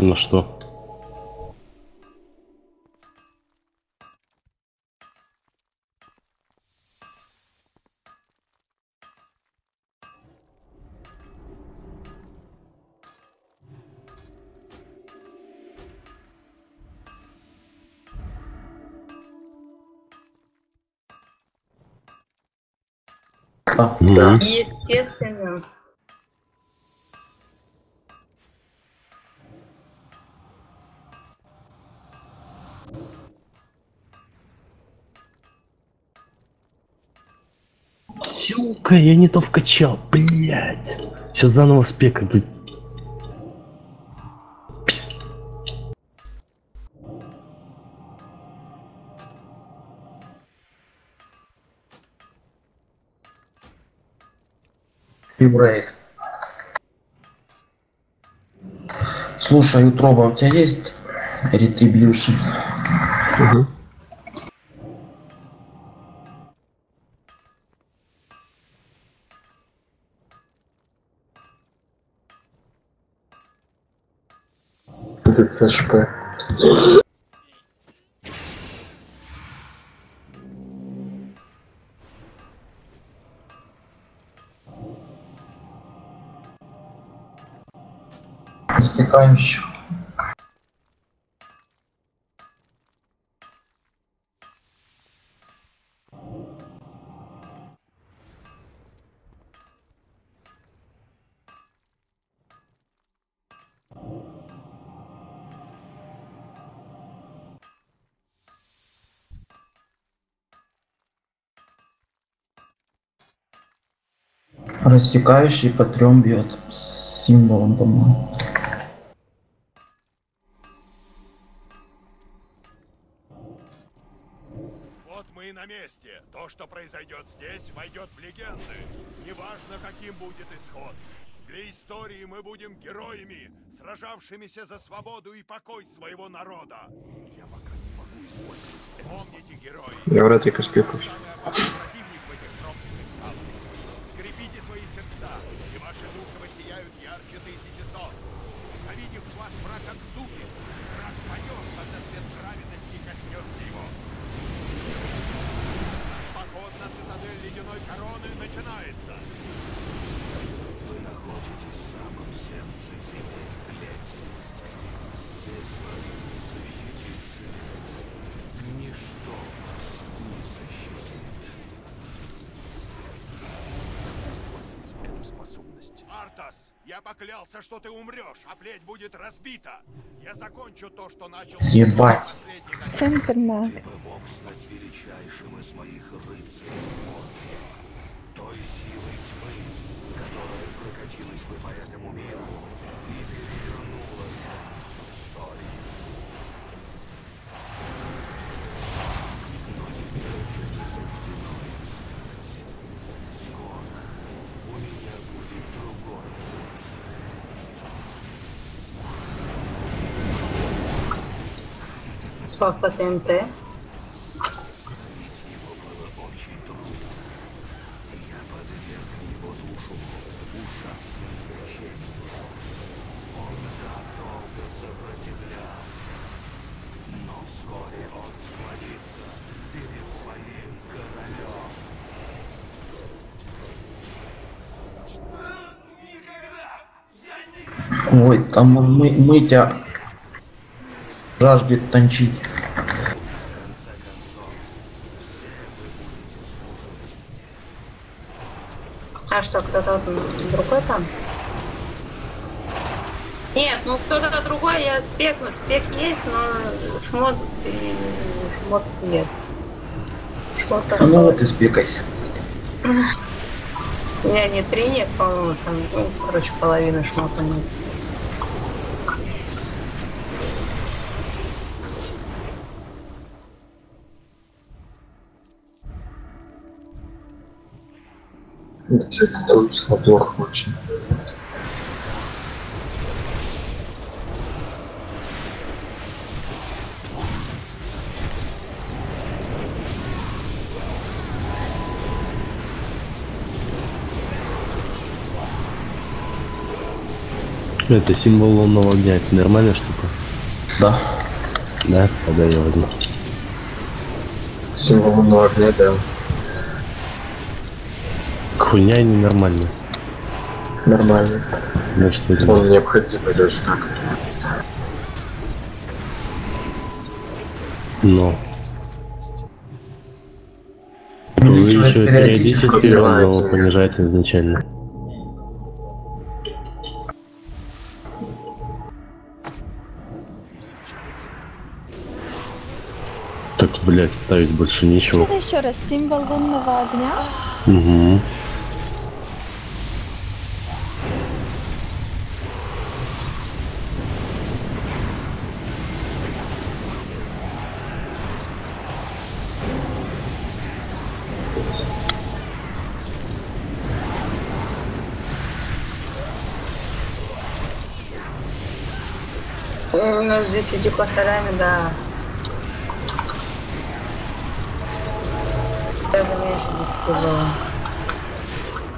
На что? сука, я не то вкачал, блять. Сейчас заново спека будет. Слушай, Утроба, у тебя есть ретрибьюшн? Угу. 30 хп. Рассекающий по трем бьет с символом, по-моему. Вот мы и на месте. То, что произойдет здесь, войдет в легенды. Неважно, каким будет исход. Для истории мы будем героями, сражавшимися за свободу и покой своего народа. Я пока не могу использовать это. Помните, герои. Я вряд ли успехов. Противник в этих проклятых салах. Скрепите свои сердца, и ваши души воссияют ярче тысячи солнц. Завидев вас, враг отступит. Враг пойдет, когда свет праведности коснется его. Поход на цитадель ледяной короны начинается. Вы находитесь в самом сердце земли клети. Здесь вас не защитит свет. Ничто вас не защитит. Использовать эту способность. Артас, я поклялся, что ты умрешь, а плеть будет разбита. Я закончу то, что начал... Ебать. Центрна. Ты бы мог стать величайшим из моих рыцарей той силой тьмы, которая прокатилась бы по этому миру и своим королем. Ой, там мы, мытя жаждет точить. А что, кто-то другой там? Нет, ну кто-то другой, я спекну. Спек есть, но шмот и шмот нет. Шмот А ну вот и спекайся. У меня не три нет, по-моему, там, ну, короче, половины шмота нет. Сейчас слышно плохо очень. Это символ лунного огня, это нормальная штука? Да. Да? Тогда я возьму. Символ лунного огня, да. Хуйня и ненормальная. Нормально. Значит, возьму. Он необходимый даже так. Но. Увеличивает Увеличивает периодически. периодически, но периодически. понижает изначально. Так, блядь, ставить больше нечего. Это еще раз символ лунного огня. Угу. У нас с 10 повторами, да. Даже меньше 10 было.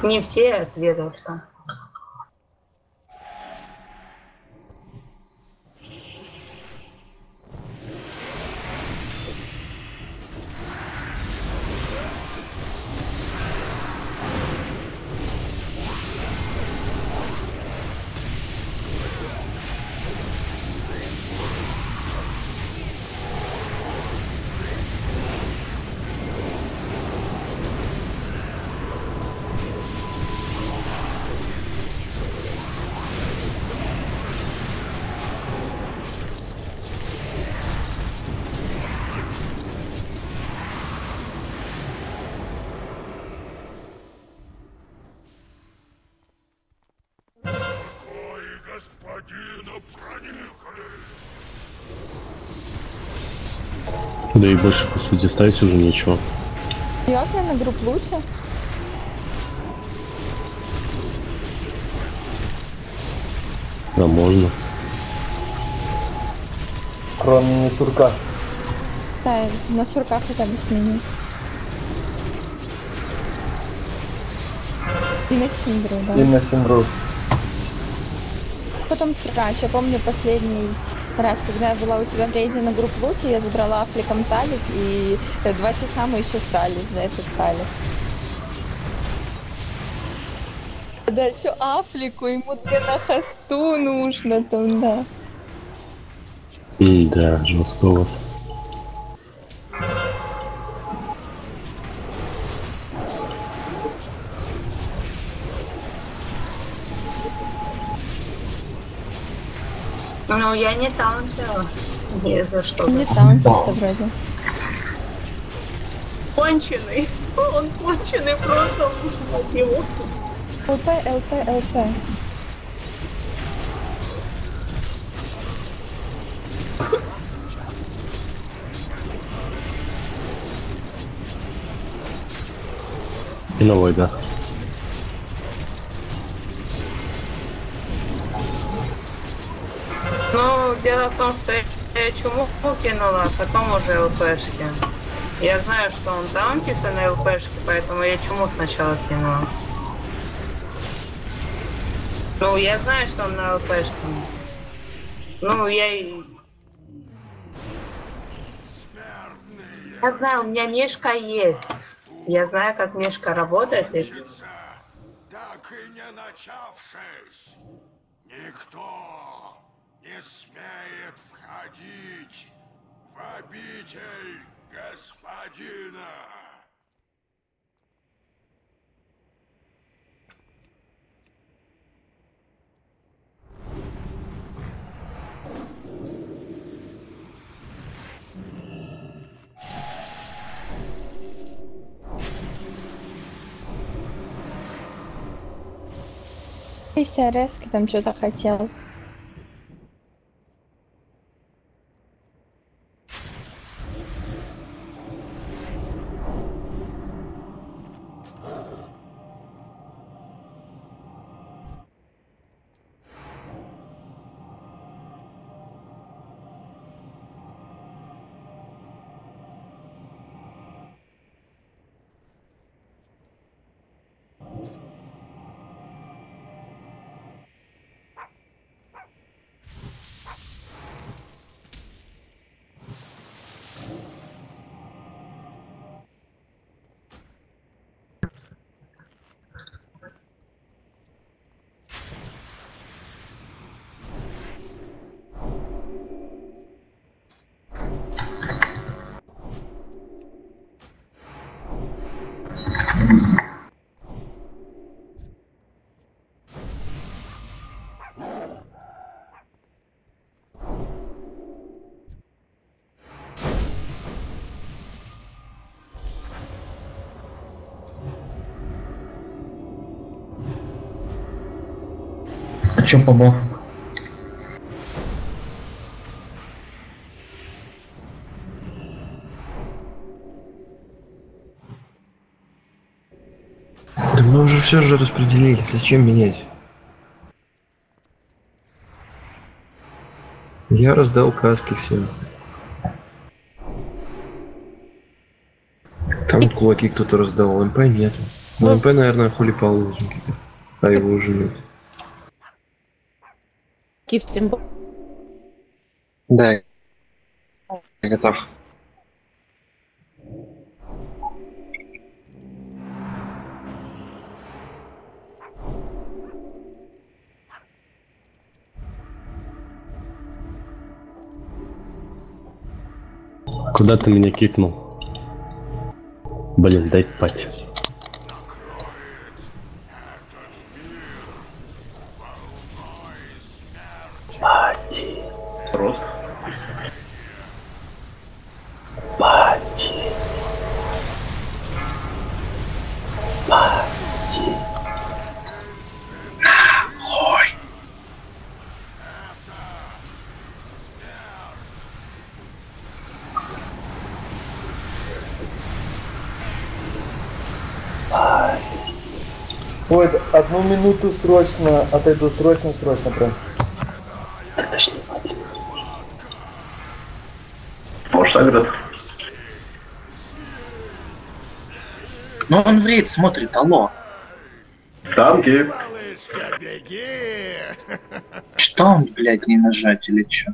Не все ответов что. Да и больше, по сути, ставить уже нечего. Серьезно, на групп лучше? Да, можно. Кроме сурка. Да, на сурках хотя бы сменю. И на синдру, да. И на синдру. Потом срач. Я помню последний раз, когда я была у тебя в рейде на групп лучше, я забрала афликом талик, и э, два часа мы еще срались за этот талик. Да, что афлику, ему две на хосту нужно там, да. Да, жестко у вас. Ну, я не таунтила. Не за что. Не таунтится вроде. Конченый. Он конченый просто. Его. ЛП, ЛП, ЛП. И новой, да. Дело в том, что я чуму кинула, а потом уже ЛПшки. Я знаю, что он таунтится на ЛПшке, поэтому я чуму сначала кинула. Ну, я знаю, что он на ЛПшке. Ну, я... и- Я знаю, у меня Мишка есть. Я знаю, как Мишка работает. так и не начавшись. Никто не смеет входить в обитель господина. И Рески там что-то хотел. А чё помог? Да мы уже все же распределили, зачем менять? Я раздал каски всем. Там вот кулаки кто-то раздавал, МП нет. Ну, МП, наверное, хули положим. А его уже нет. Киев всем Да. Я готов. Куда ты меня кикнул? Блин, дай пать. Ой, одну минуту срочно, отойду срочно, срочно прям. Точнее, пати. Может, агрот? Ну он в рейд смотрит, алло. Танки. Что он, блядь, не нажать или чё?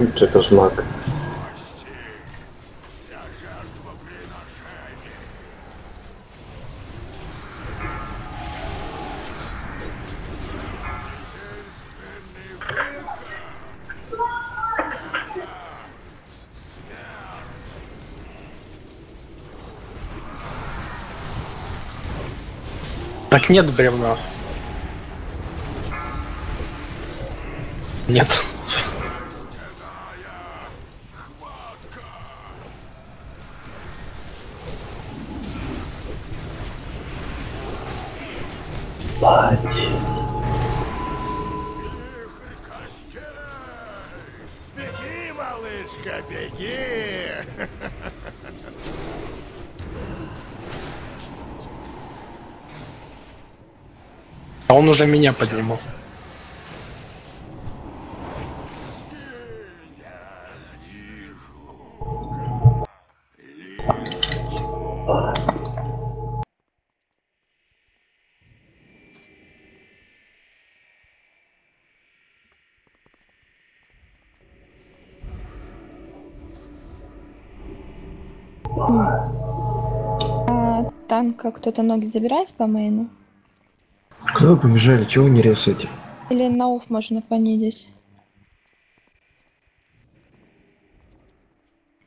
Смысле, это ж маг? Так нет бревна. Нет. Пати. Беги, малышка, беги! А он уже меня поднимал. Танка кто-то ноги забирает по мейну? Куда вы побежали? Чего вы не ресаете? Или на офф можно понизить?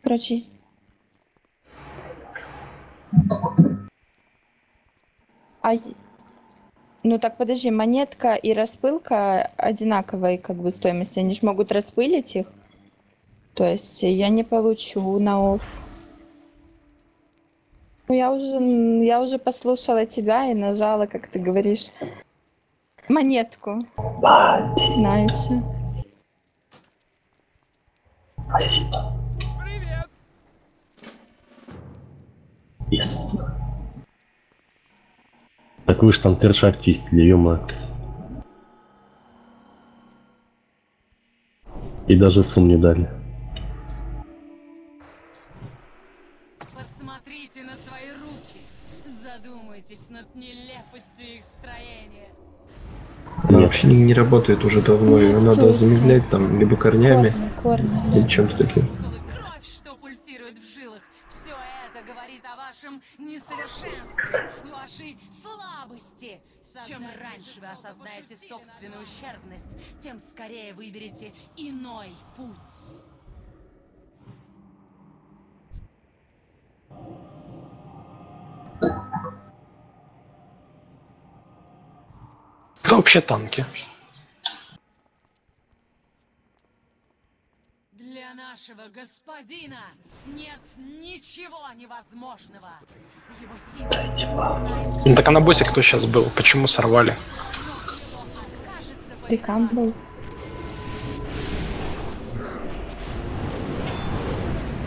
Короче. А... Ну так подожди, монетка и распылка одинаковой как бы стоимости. Они же могут распылить их. То есть я не получу на офф. Ну я уже, я уже послушала тебя и нажала, как ты говоришь, монетку. Пати. Знаешь. Спасибо. Привет! Ясно. Так вы ж там тершак чистили, ё И даже сум не дали. Она вообще не, не работает уже давно, ее Нет, надо всё, замедлять там либо корнями, Корни, корни. либо чем-то таким. Мускулы, кровь, что пульсирует. Это говорит о вашем несовершенстве, вашей слабости. Чем раньше вы осознаете собственную ущербность, тем скорее выберете иной путь. Кто вообще танки? Для нашего господина нет ничего невозможного. Его сила Ну так а на боссе кто сейчас был? Почему сорвали? Прикам был.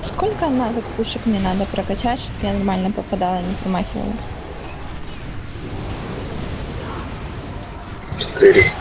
Сколько навык пушек мне надо прокачать, чтобы я нормально попадала, не промахивала? tres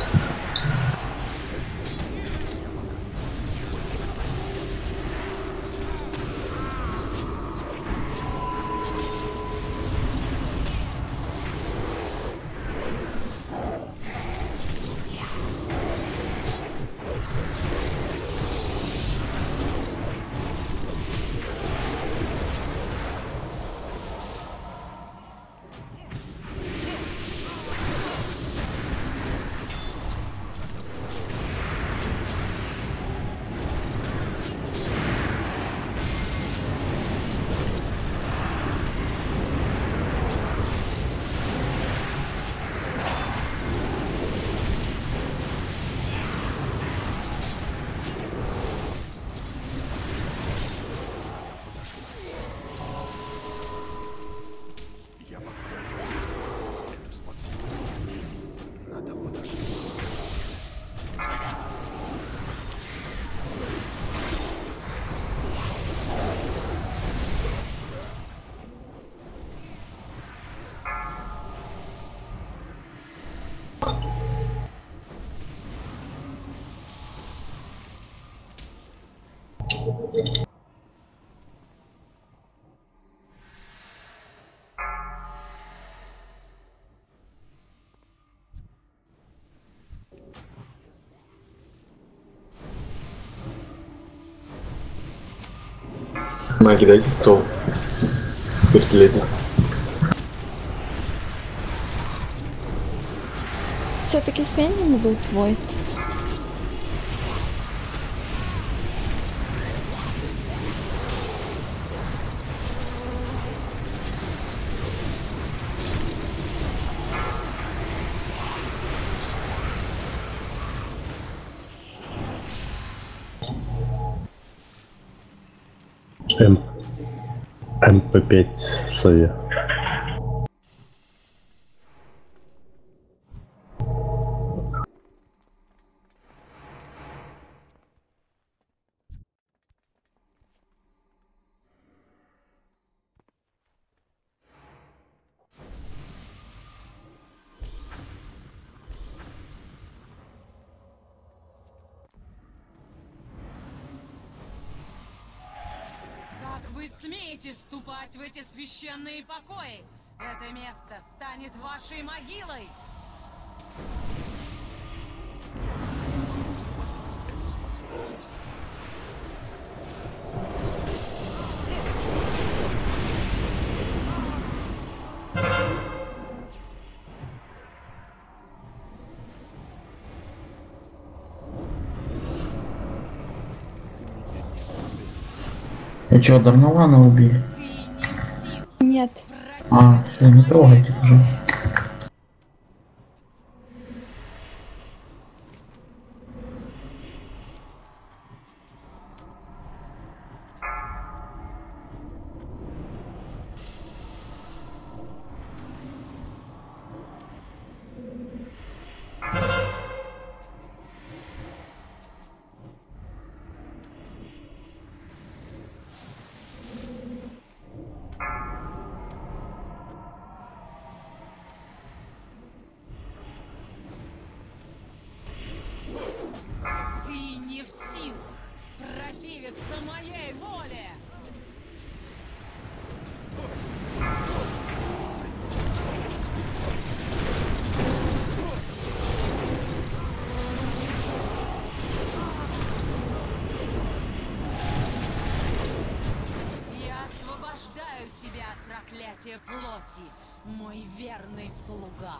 Маги, дайте стол. Перед леди. Все-таки сменим лут твой. МП5 сове. Священные покои? Это место станет вашей могилой. И чё, Дарнована убили? А, все, не трогайте уже. Проклятия плоти, мой верный слуга.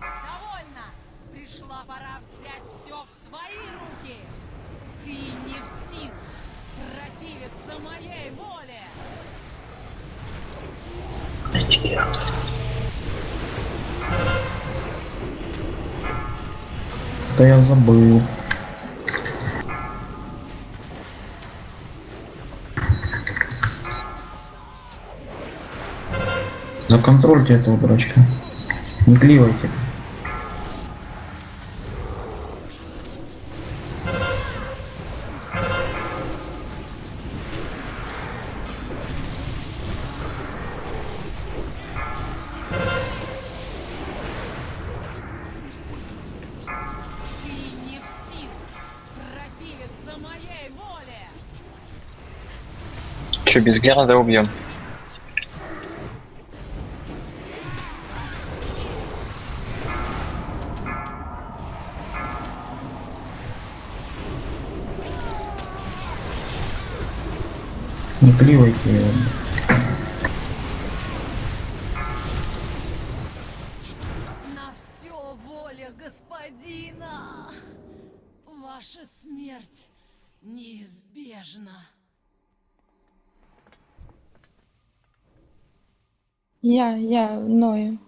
Довольно! Пришла пора взять все в свои руки! Ты не в силах противиться моей воле! Да я забыл. Законтрольте этого дурачка. Не кливайте. Без Герада убьем? Не кливайте его. На все воля господина! Ваша смерть неизбежна. Я, я ною.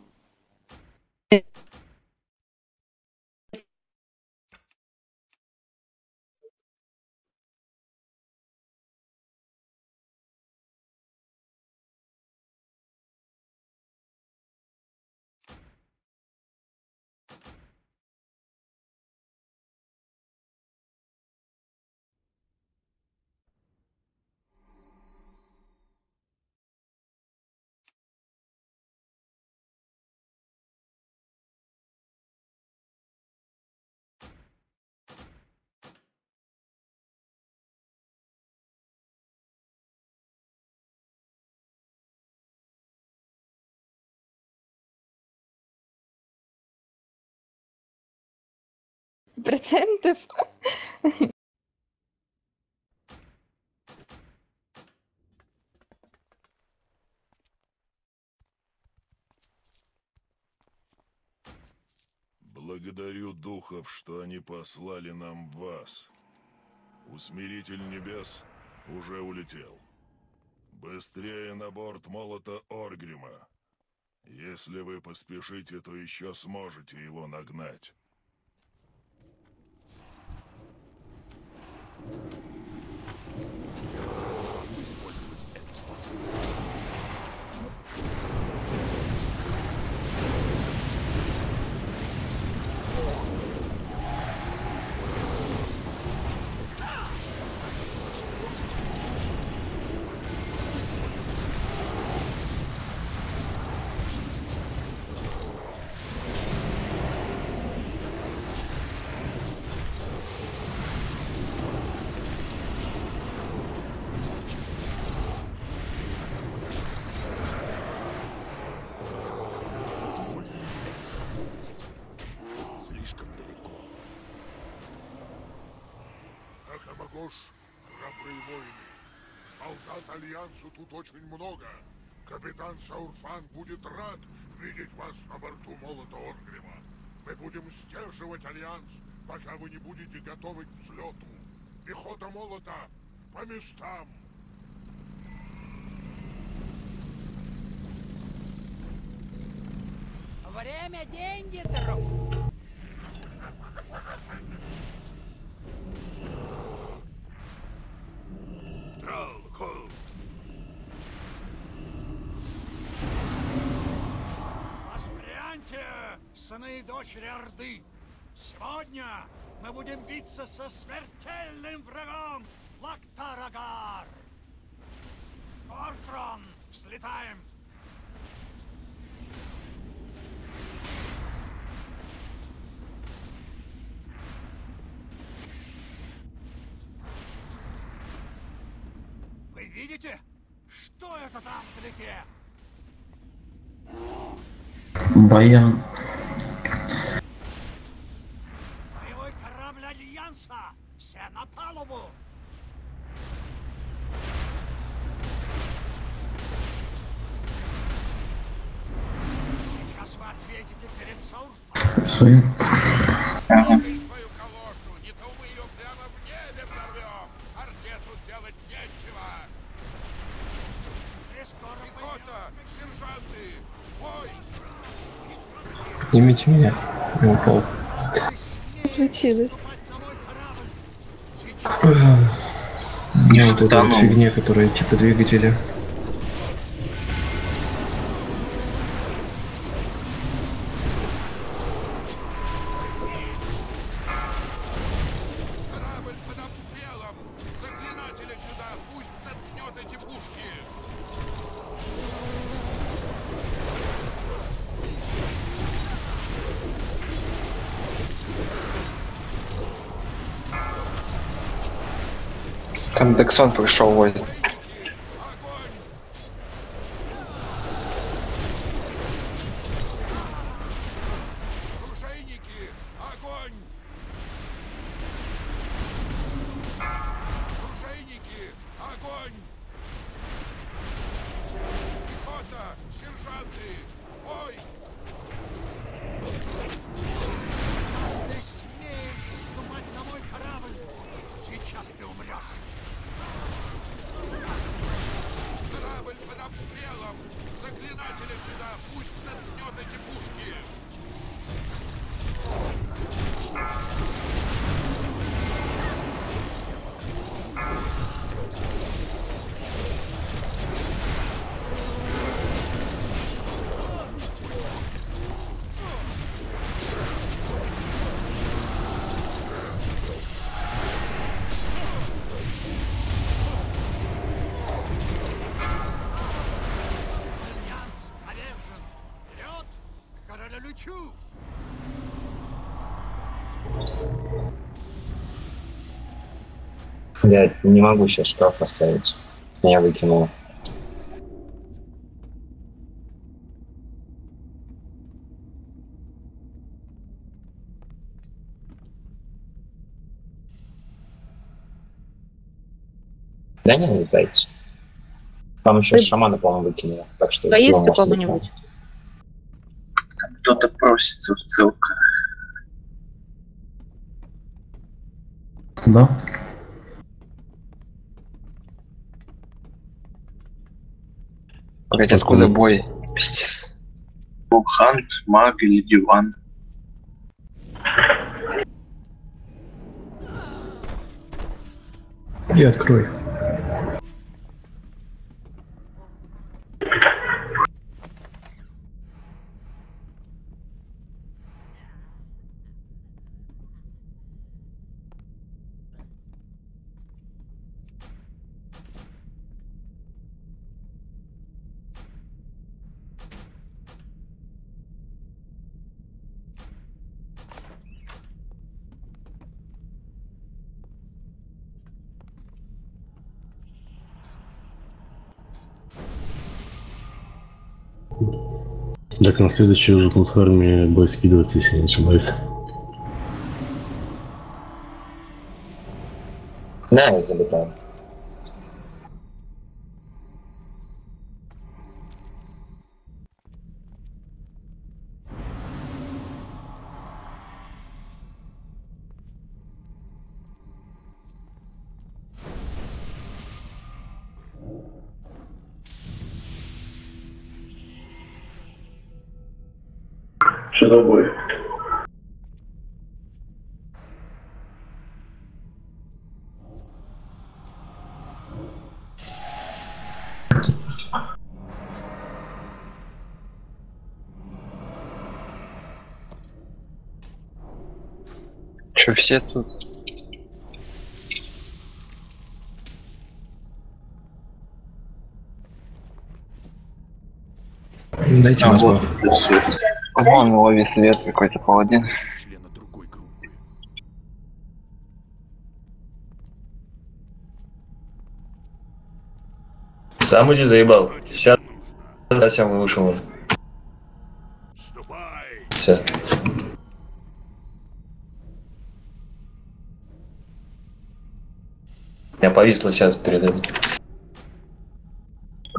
Процентов. Благодарю духов, что они послали нам вас. Усмиритель небес уже улетел. Быстрее на борт молота Оргрима. Если вы поспешите, то еще сможете его нагнать. Альянсу тут очень много. Капитан Саурфан будет рад видеть вас на борту молота Оргрима. Мы будем сдерживать Альянс, пока вы не будете готовы к взлету. Пехота молота по местам. Время, деньги, друг! Сыны и дочери Орды! Сегодня мы будем биться со смертельным врагом Лактарагар! Гортрон, взлетаем! Вы видите? Что это там вдалеке? Баян. на палубу! Сейчас вы ответите перед Солфом. Не то Снимите меня. Я упал. Случилось. Не вот эта вот фигня, которая типа двигателя. Дексон пришел возит. Я не могу сейчас шкаф поставить. Меня выкинуло. Да не летайте. Там еще шамана, по-моему, выкинуло. Так что А есть у кого-нибудь? Кто-то просится в ссылку. Да. Блять, откуда бой? Пиздец. Хант, маг или диван. И открой. Так, на следующей уже платформе бой скидывается, если не ошибаюсь. Да, я залетаю. Че, все тут? Дайте А, нас вот. Вон ловит свет какой-то паладин. Сам иди заебал. Сейчас совсем вышел. Повисло сейчас перед этим.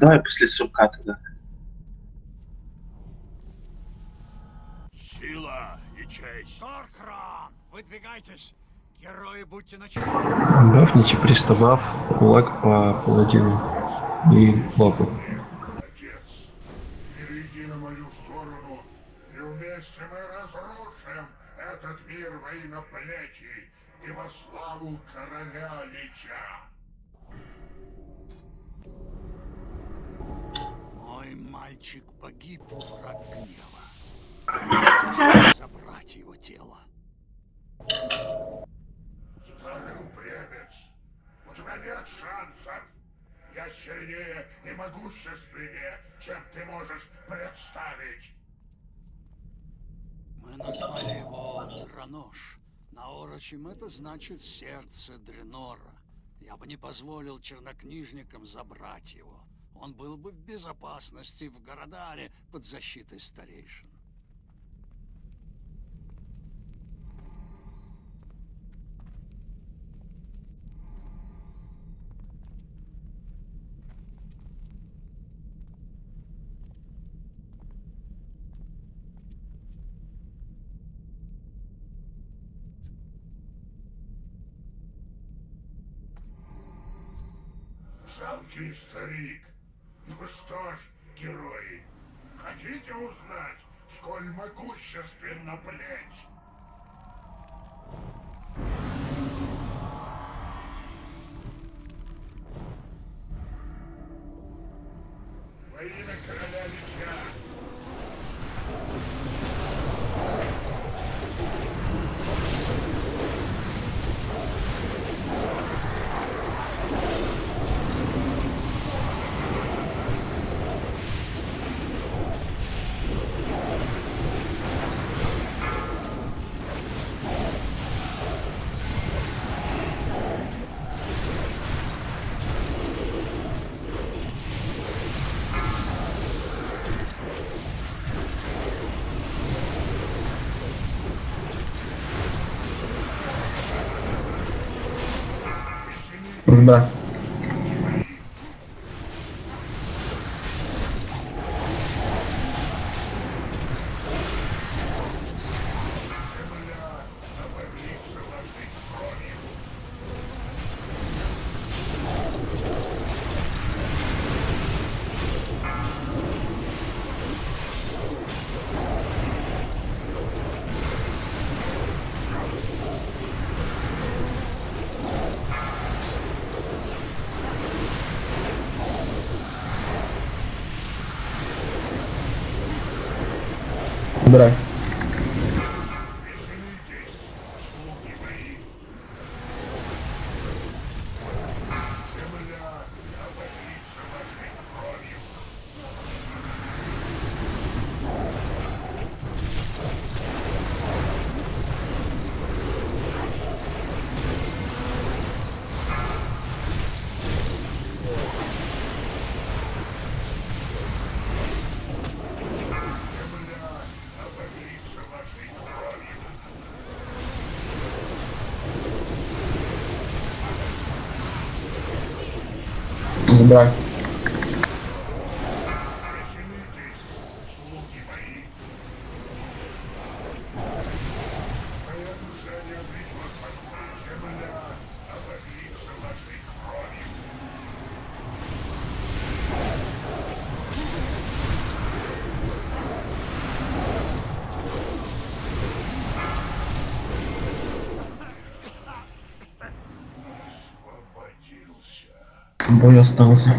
Давай после сука тогда. Сила и честь. Торкран, выдвигайтесь. Герои, будьте начеку. Бафните приставав кулак по паладину и лапу. Отец, перейди на мою сторону, и вместе мы разрушим этот мир во имя плети и во славу короля Лича. Мой мальчик погиб, враг гнева. Здесь забрать его тело. Старый упрямец, у тебя нет шансов. Я сильнее и могущественнее, чем ты можешь представить. Мы назвали его Дранош. На орочем это значит сердце Дренора. Я бы не позволил чернокнижникам забрать его. Он был бы в безопасности в Городаре под защитой старейшин. Жалкий старик. Ну что ж, герои, хотите узнать, сколь могущественна плеть? Да. abraço. Бой остался.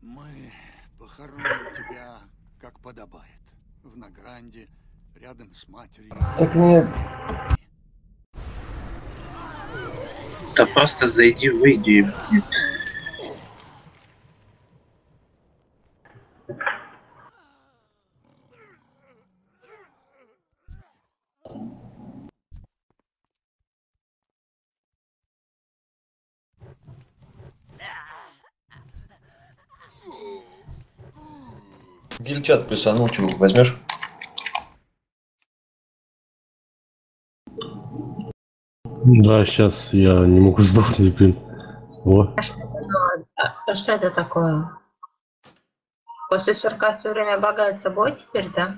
Мы похороним тебя, как подобает. В Награнде, рядом с матерью. Так нет. Да просто зайди, выйди и будет. Гильчат плюсанул, чего возьмешь? Да, сейчас я не могу сдохнуть, блин. Во. А что это, а что это такое? После сверка все время багает собой теперь, да?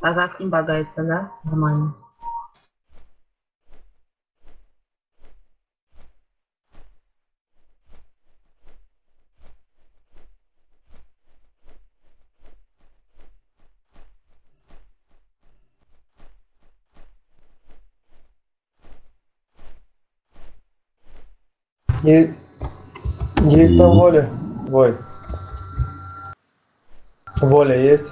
А так не багается, да? Нормально. Е- Есть там воля? Вой. Воля есть?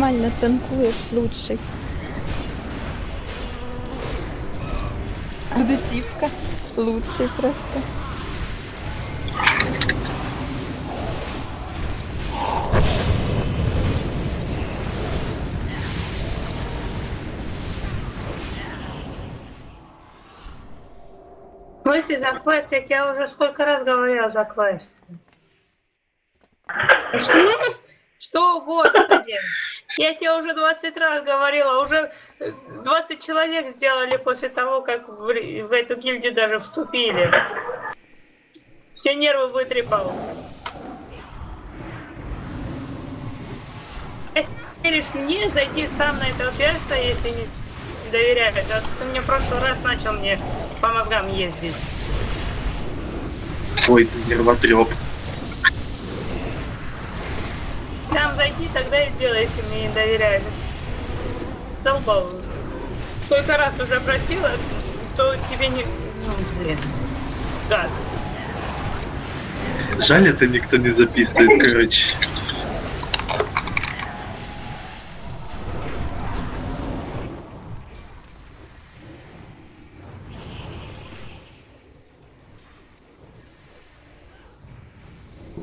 Нормально танкуешь лучший. Дутивка. Лучший просто. Смысле за квест? Я тебе уже сколько раз говорила за квест. Что? Что, господи? Я тебе уже 20 раз говорила, уже э, 20 человек сделали после того, как в, в эту гильдию даже вступили. Все нервы вытрепал. Если веришь мне, зайди сам на это отверстие, если не доверяешь. А ты мне в прошлый раз начал мне по мозгам ездить. Ой, ты нервотреп. Сам зайди, тогда и сделай, если мне не доверяешь. Долбал. Сколько раз уже просила, что тебе не... Ну, блин. Да. Жаль, это никто не записывает, короче.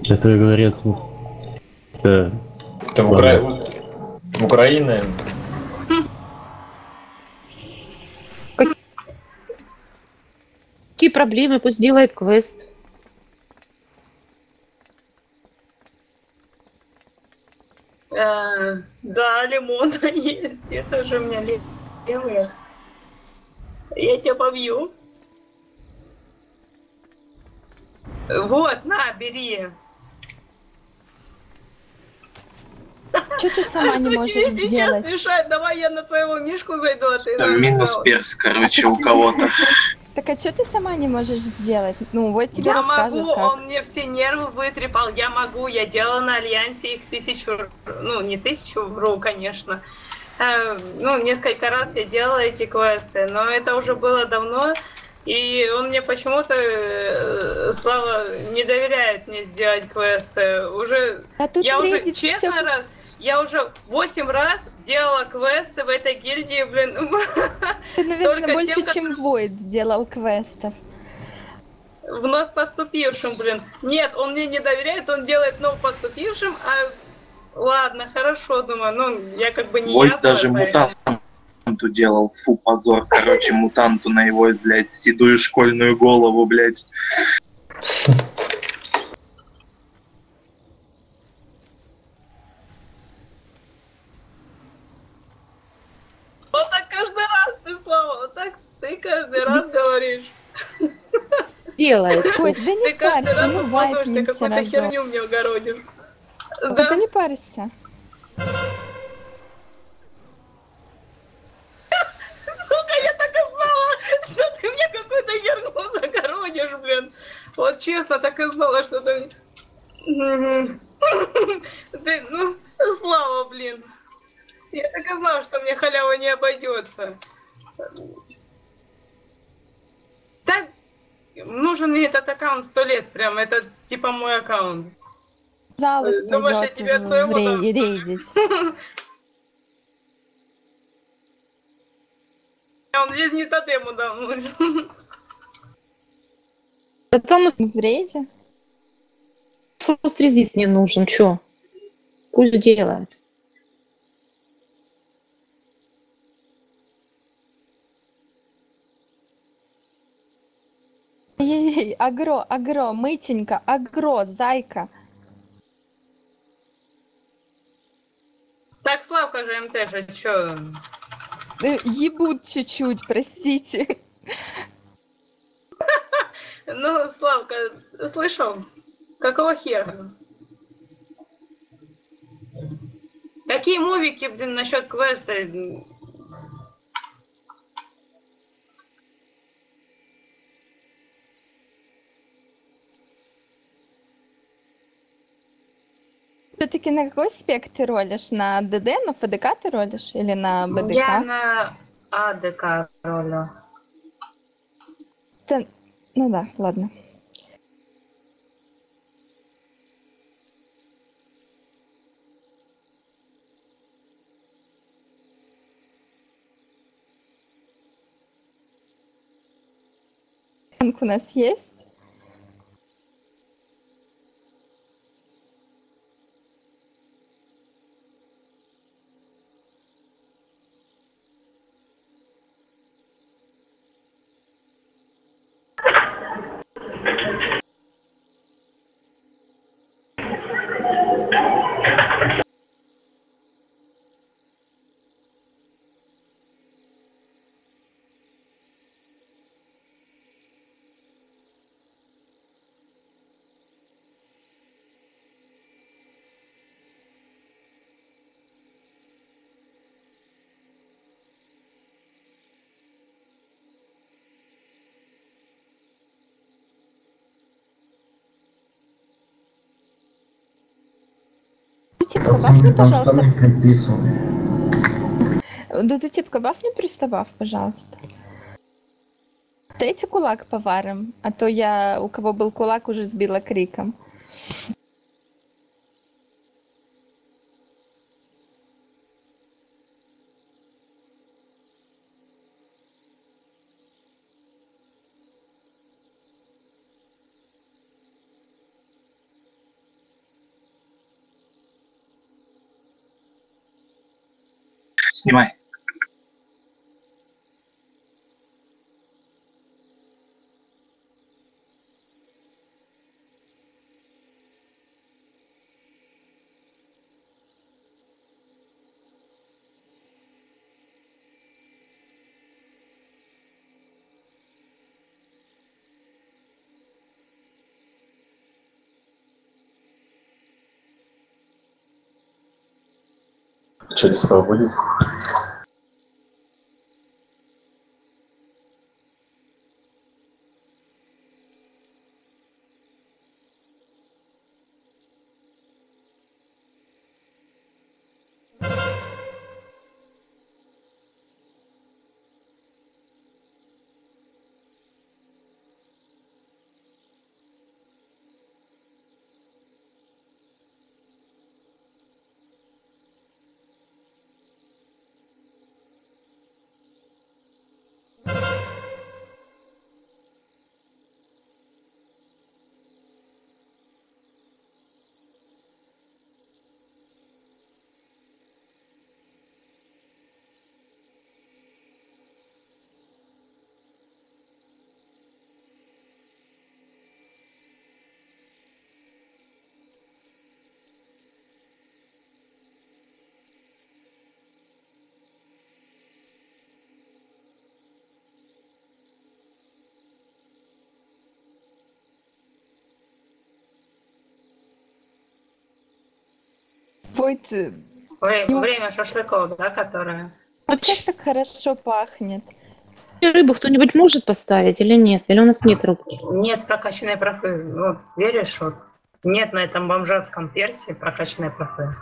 Это говорят... Да. Это в, Укра... в Украине. Какие проблемы? Пусть делает квест. Э, да, лимон есть. Это же у меня ле- левые. Я тебя побью. Вот, на, бери. Что ты сама не можешь тебе сейчас сделать? мешает? Давай я на твоего мишку зайду, а ты Там на минус перс, короче, у кого-то. Так а что ты сама не можешь сделать? Ну, вот тебе я расскажут могу, как. он мне все нервы вытрепал, я могу, я делала на Альянсе их тысячу, ну, не тысячу, вру, конечно. Э, ну, несколько раз я делала эти квесты, но это уже было давно, и он мне почему-то, э, Слава, не доверяет мне сделать квесты. Уже, А тут я уже, честно всё- раз, я уже восемь раз делала квесты в этой гильдии, блин. Ты, наверное, Только больше, тем, чем Войд делал квестов. вновь поступившим, блин. Нет, он мне не доверяет, он делает вновь поступившим, а ладно, хорошо, думаю, ну, я как бы не Войт я даже поэтому- мутанту делал. Фу, позор. Короче, мутанту на его, блядь, седую школьную голову, блядь. Вот так каждый раз ты, Слава, вот так ты каждый раз говоришь. Делает. Ой, да не парься, ну вайпнемся разок. херню мне огородишь. Да не парься. Сука, я так и знала, что ты мне какую-то херню загородишь, блин. Вот честно, так и знала, что ты... Ты, ну, Слава, блин. Я так и знала, что мне халява не обойдется. Так, нужен мне этот аккаунт сто лет прям, это типа мой аккаунт. Зал их Думаешь, я тебе в своего рей- рейдить. Он весь не тотему дам. Да там В рейде? фрост резист не нужен, чё? Пусть делает. Эй, агро, агро, мытенька, агро, зайка. Так, Славка же МТ же, чё? Э, Ебут чуть-чуть, простите. Ну, Славка, слышал? Какого хера? Какие мувики, блин, насчет квеста? Все-таки на какой спект ты ролишь? На ДД, на ФДК ты ролишь? Или на БДК? Я на АДК ролю. Ты- Ну да, ладно. У нас есть? Дудутипка, бафни, пожалуйста. Дудутипка, бафни приставав, пожалуйста. Дайте кулак поварим, а то я, у кого был кулак, уже сбила криком. see Что, диско будет? Будет... э, Вре- Ну, Время шашлыков, да, которое? Вообще так хорошо пахнет. Рыбу кто-нибудь может поставить или нет? Или у нас нет рыбки? Нет прокачанной профы. Вот, веришь, вот. Нет на этом бомжатском персе прокачанной профы.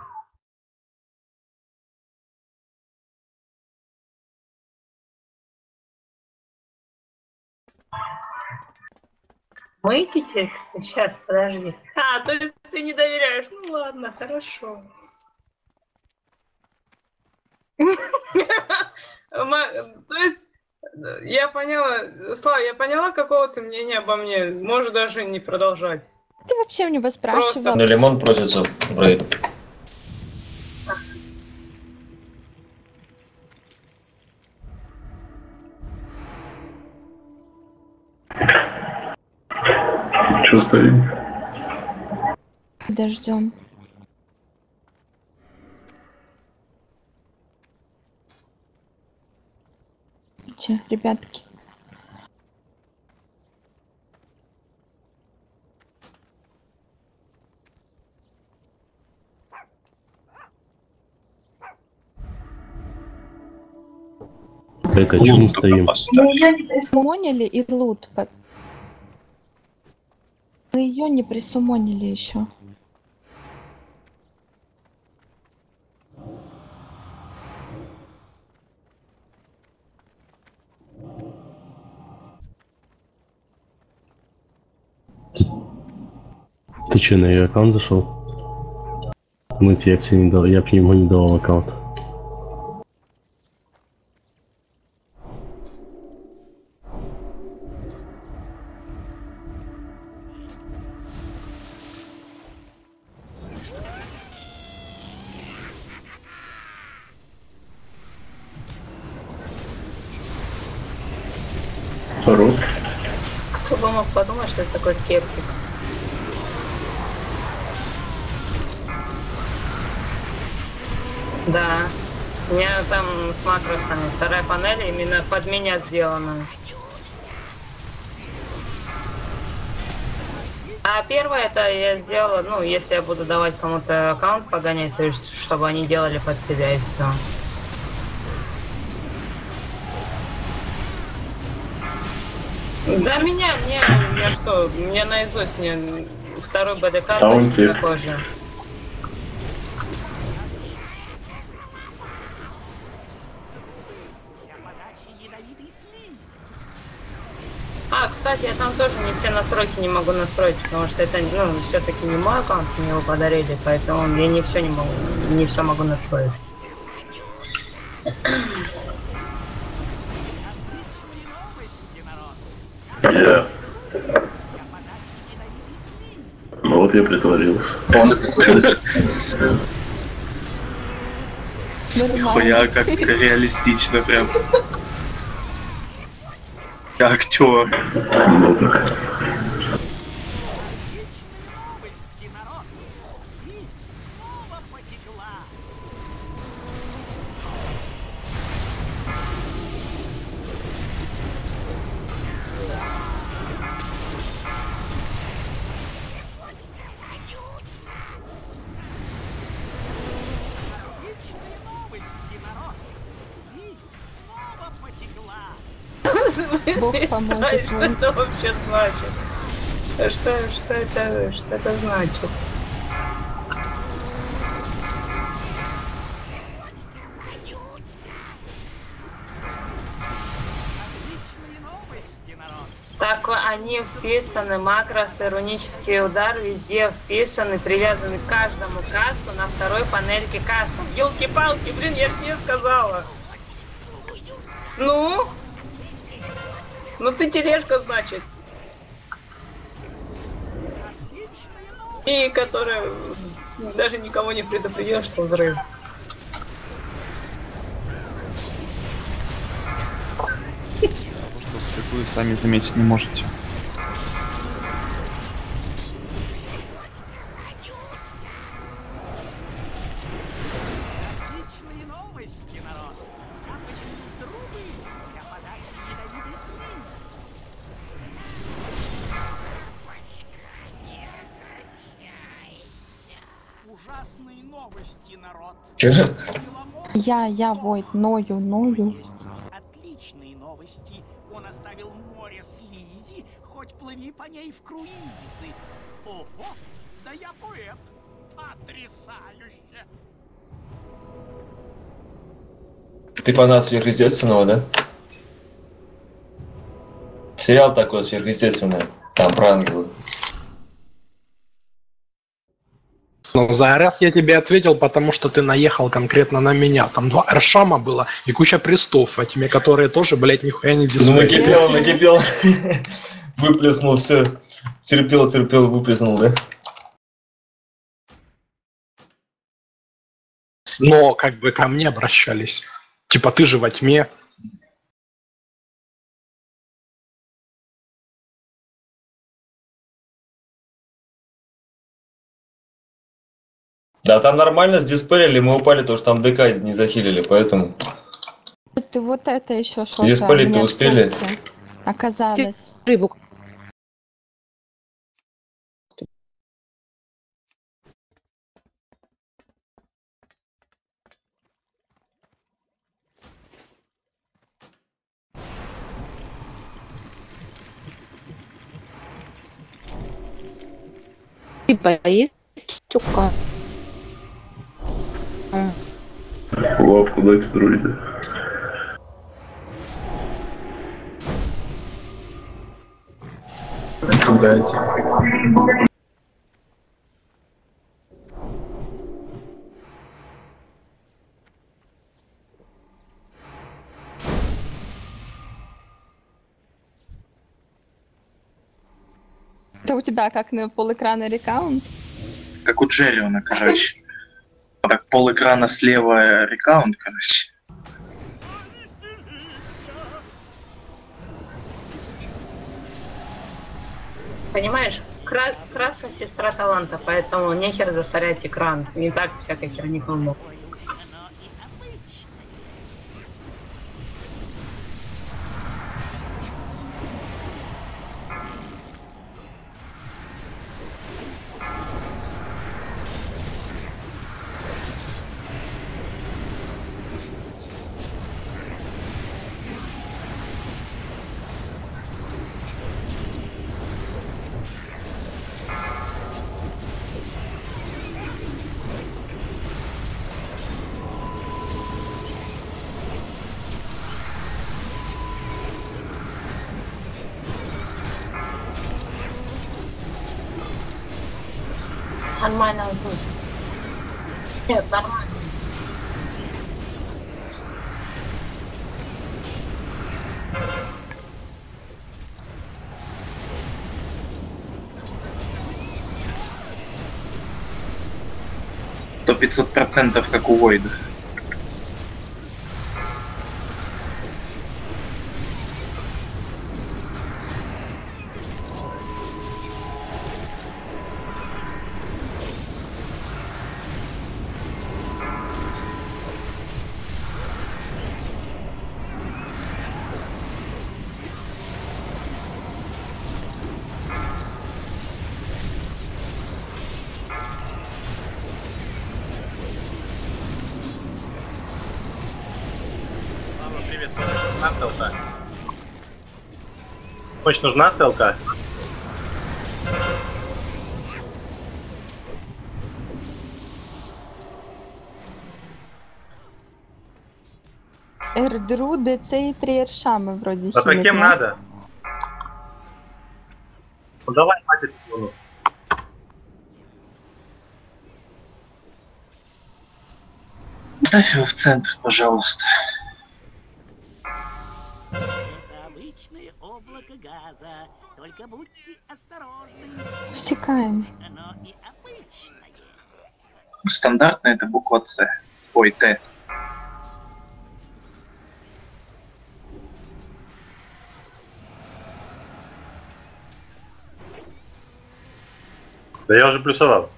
Мыть Сейчас, подожди. А, то есть ты не доверяешь. Ну ладно, хорошо. То есть, э, я поняла, Слава, я поняла, какого ты мнения обо мне. Можешь даже не продолжать. Ты вообще у него спрашивал. Ну, лимон просится в рейд. Че стоим? Подождем. Че, ребятки? Так, а чё мы стоим? Присумонили и лут. Мы ее не присумонили еще. Ты че, на ее аккаунт зашел? Я б тебе не дал, я б ему не давал аккаунт. Скептик. Да. У меня там с макросами вторая панель именно под меня сделана. А первое это я сделала, ну, если я буду давать кому-то аккаунт погонять, то есть, чтобы они делали под себя и все. Да меня, мне, я что, мне наизусть, мне второй БДК А он тебе? такой же. А, кстати, я там тоже не все настройки не могу настроить, потому что это, ну, все-таки не мой аккаунт, мне его подарили, поэтому я не все не могу, не все могу настроить. Я. Ну вот я притворился. Хуя, как реалистично прям. Актер. Ну так. Поможет Что это вообще значит? Что, что это, что это значит? Так они вписаны, макросы, рунический удар везде вписаны, привязаны к каждому касту на второй панельке кастом. Елки-палки, блин, я тебе сказала. Ну? Ну ты тележка, значит. И которая даже никого не предупредила, что взрыв. Что слепую сами заметить не можете. Че? Я, я, Войт, ною, ною. Отличные новости. Он оставил море слизи, хоть плыви по ней в круизы. Ого, да я поэт. Потрясающе. Ты фанат сверхъестественного, да? Сериал такой сверхъестественный. Там про ангелы. Ну, за раз я тебе ответил, потому что ты наехал конкретно на меня. Там два Аршама было и куча престов во тьме, которые тоже, блядь, нихуя не Ну дисплей. накипел, накипел. Выплеснул все. Терпел, терпел, выплеснул, да? Но как бы ко мне обращались. Типа ты же во тьме. Да, там нормально сдиспелили, мы упали, то что там ДК не захилили, поэтому... Ты вот это еще мне в успели? Оказалось. Рыбу. Типа есть чука. Лапку дать строите. Дайте. Это у тебя как на полэкрана рекаунт? Как у Джерриона, короче. Так пол экрана слева рекаунт, короче. Понимаешь, кра- краска сестра таланта, поэтому нехер засорять экран. Не так всякой херни помог. Нормально будет. Нет, нормально. То 500 процентов как у Войда. Хочешь, нужна целка? Эрдру, ДЦ и три Эршамы вроде А хилят, кем надо? Ну давай, хватит. Ставь его в центр, пожалуйста. Обычное. Стандартно это буква С. Ой, Т. Да я уже плюсовал.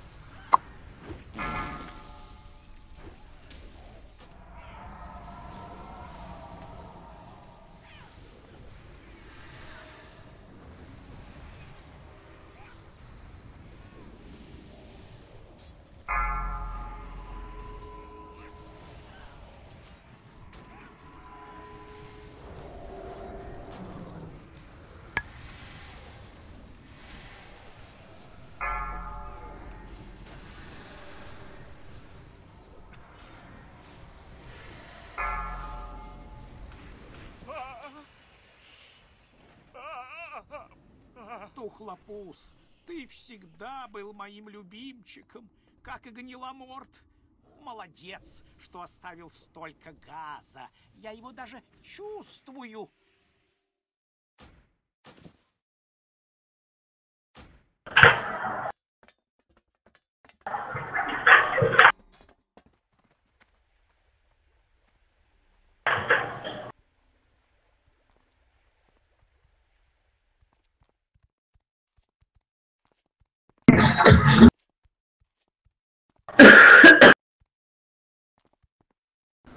Хлопус. Ты всегда был моим любимчиком, как и гниломорт. Молодец, что оставил столько газа. Я его даже чувствую.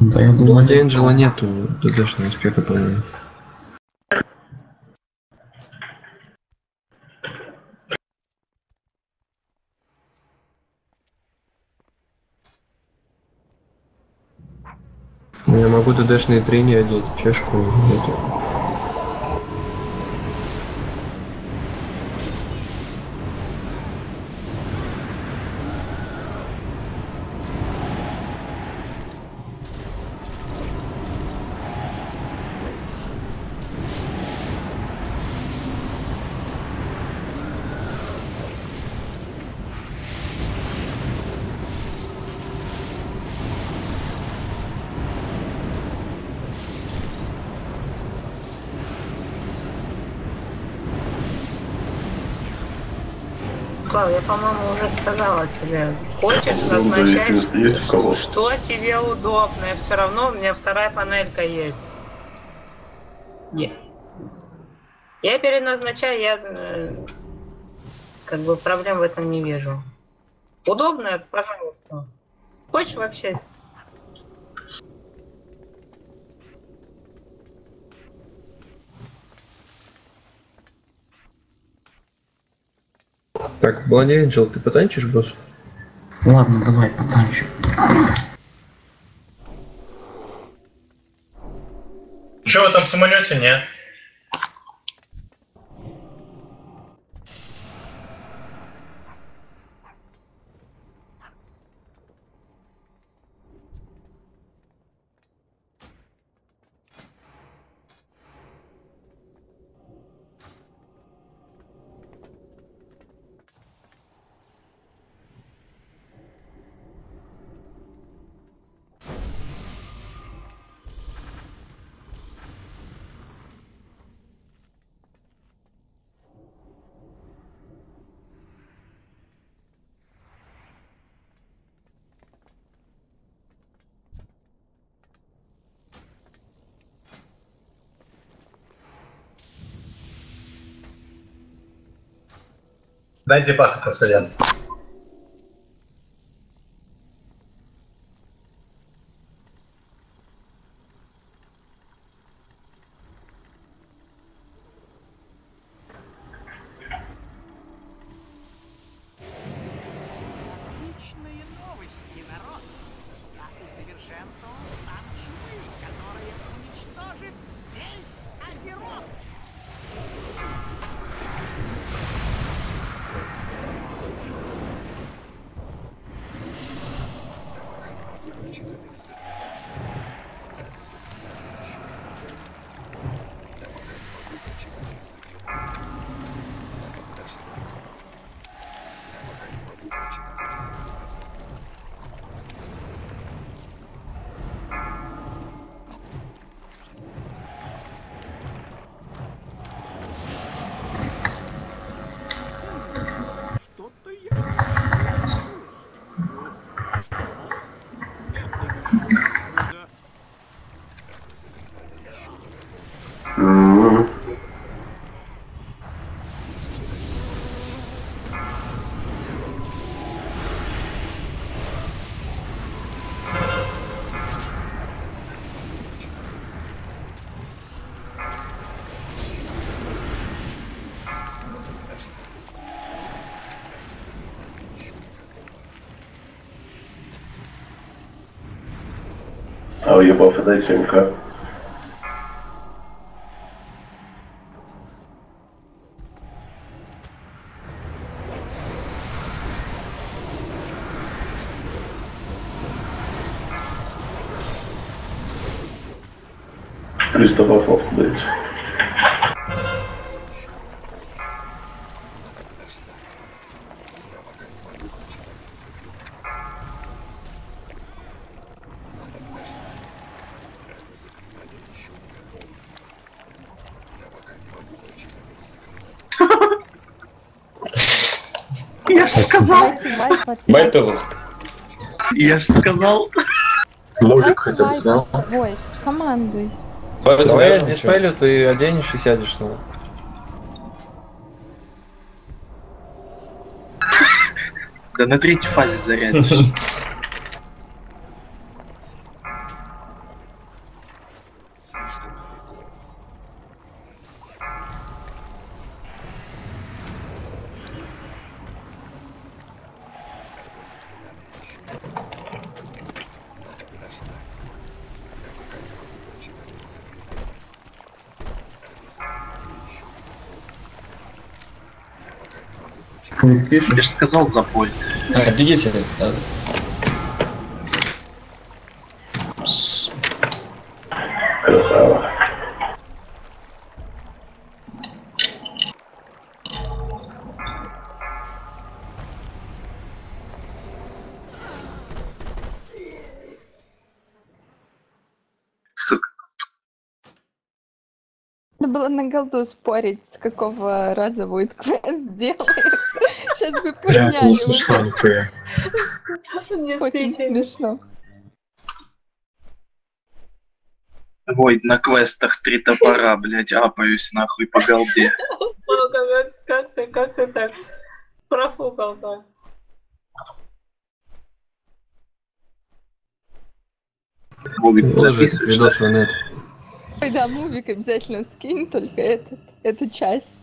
Да, я думаю, у Энджела нету ДДшного успеха, по-моему. Ну, я могу ДДшные трени одеть, чешку, эту. Слава, я, по-моему, уже сказала тебе. Хочешь, Ну, назначай, у кого. что тебе удобно. И все равно у меня вторая панелька есть. Нет. Я переназначаю, я э, как бы проблем в этом не вижу. Удобно, пожалуйста. Хочешь вообще? Так, Блоndi Энджел, ты потанчишь, босс? Ладно, давай, потанчу. Че в этом самолете, не? Дайте баха посадят. А уебав, дайте МК. Триста бафов дайте. Я ж сказал. Байтл. Я ж сказал. Давайте хотя бы вайпаться. Войт, командуй. Давай я диспелю, ты оденешь и сядешь снова. Да на третьей фазе зарядишь. Я же сказал запой. А, бегите. А, Красава. Сука. Надо было на голду спорить, с какого раза будет квест сделает. Сейчас бы Бля, это подняли. не смешно нихуя. Очень смешно. Ой, на квестах три топора, блядь, апаюсь нахуй по голде. Как, ты, как ты так профукал-то? Мувик Выложи записываешь, видос в. Ой, да, мувик обязательно скинь, только этот, эту часть.